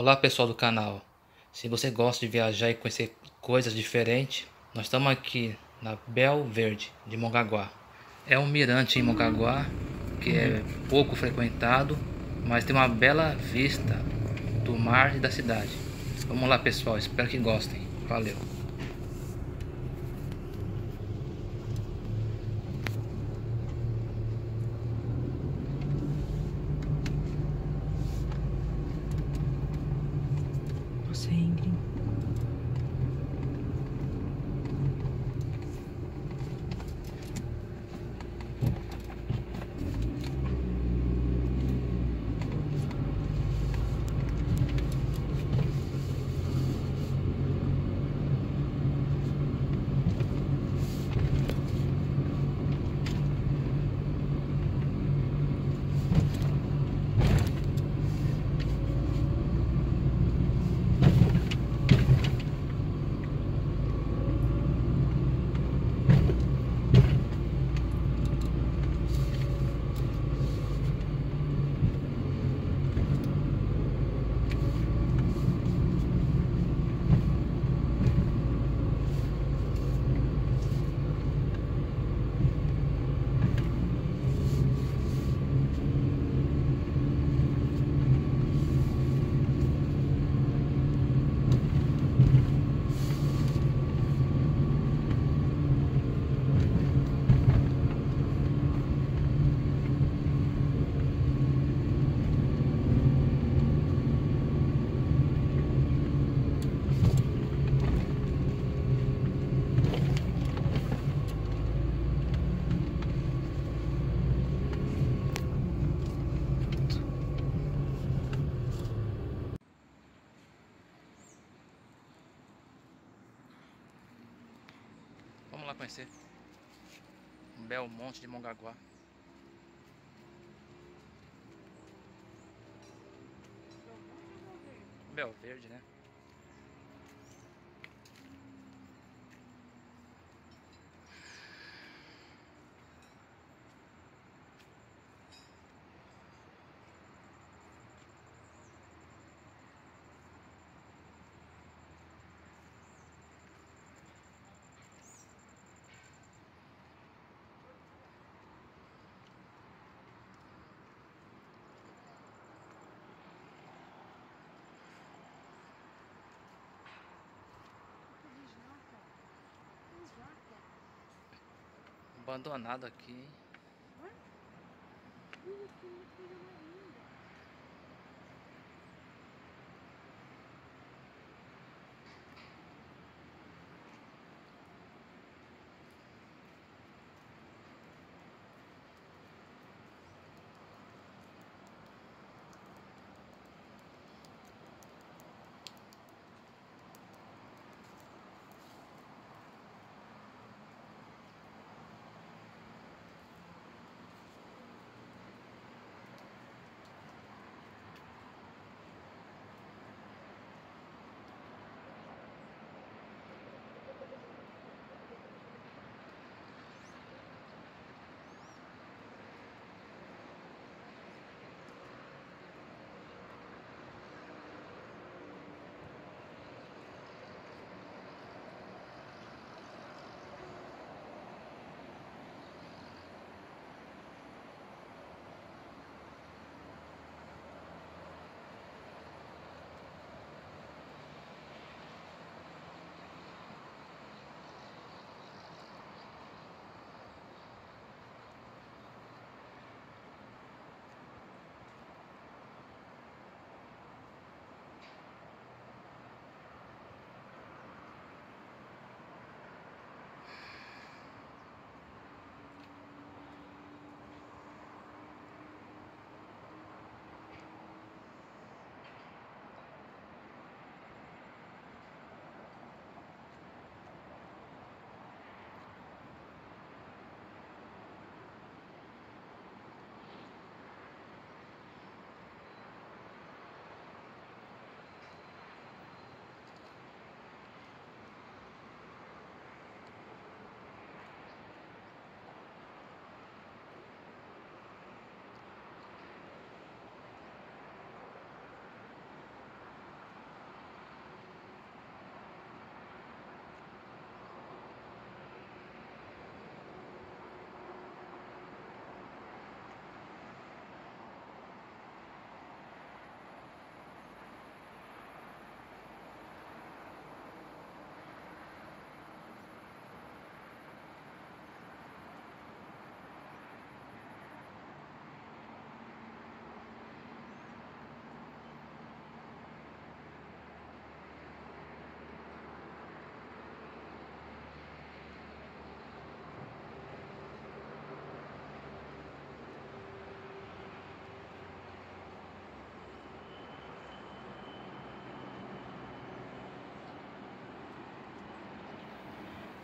Olá pessoal do canal, se você gosta de viajar e conhecer coisas diferentes, nós estamos aqui na Bel Verde de Mongaguá. É um mirante em Mongaguá que é pouco frequentado, mas tem uma bela vista do mar e da cidade. Vamos lá pessoal, espero que gostem. Valeu! Você, Ingrid. Lá conhecer um belo monte de Mongaguá. Bel Verde, né? Abandonado aqui. hein?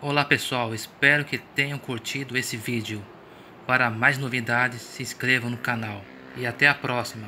Olá pessoal, espero que tenham curtido esse vídeo. Para mais novidades, se inscrevam no canal. E até a próxima.